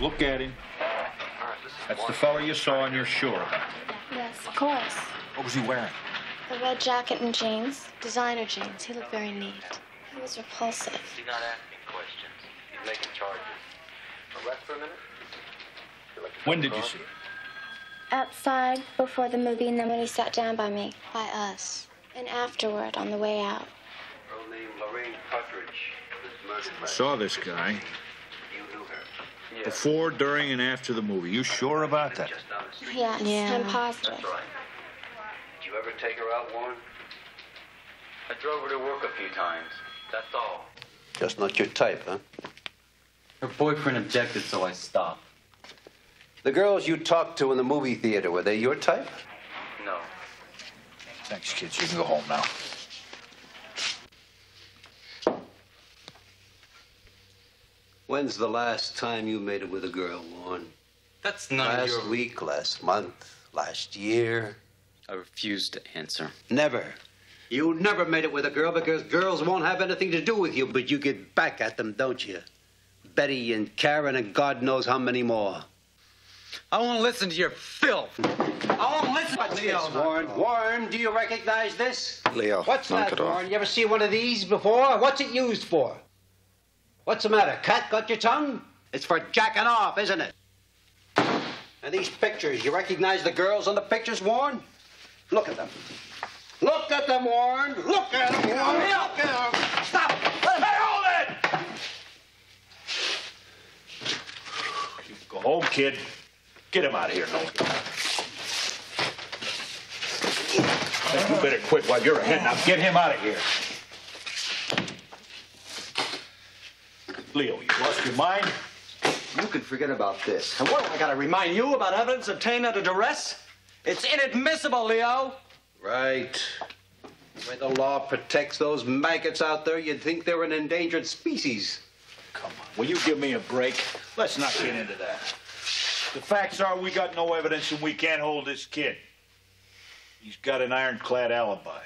Look at him. That's the fellow you saw and you're sure about. Yes, of course. What was he wearing? A red jacket and jeans. Designer jeans. He looked very neat. He was repulsive. He's not asking questions. He's making charges. Rest for a minute? You like to When did you see him? Outside, before the movie, and then when he sat down by me. By us. And afterward, on the way out. Girl named Lorraine Partridge was murdered. Saw this guy You knew her. Yeah. before, during, and after the movie. You sure about that? Just down the street. Yes, Yeah. I'm positive. That's right. Did you ever take her out, Warren? I drove her to work a few times. That's all. Just not your type, huh? Her boyfriend objected, so I stopped. The girls you talked to in the movie theater, were they your type? No. Thanks, kids. You can go home now. When's the last time you made it with a girl, Warren? That's none last your... week, last month, last year? I refuse to answer. Never. You never made it with a girl because girls won't have anything to do with you, but you get back at them, don't you? Betty and Karen and God knows how many more. I won't listen to your filth. I won't listen What's to this, Warren? Warren, do you recognize this? Leo, What's knock that, it off. Warren? You ever see one of these before? What's it used for? What's the matter? Cat got your tongue? It's for jacking off, isn't it? And these pictures, you recognize the girls on the pictures, Warren? Look at them. Look at them, Warren. Look at them, Warren. Look at them. Stop. Hey, hold it! You Go home, kid. Get him out of here. Think you better quit while you're ahead. Now get him out of here. Leo, you lost your mind? You can forget about this. And what, I gotta remind you about evidence obtained under duress? It's inadmissible, Leo. Right. The way the law protects those maggots out there, you'd think they're an endangered species. Come on, will you give me a break? Let's not get into that. The facts are we got no evidence and we can't hold this kid. He's got an ironclad alibi.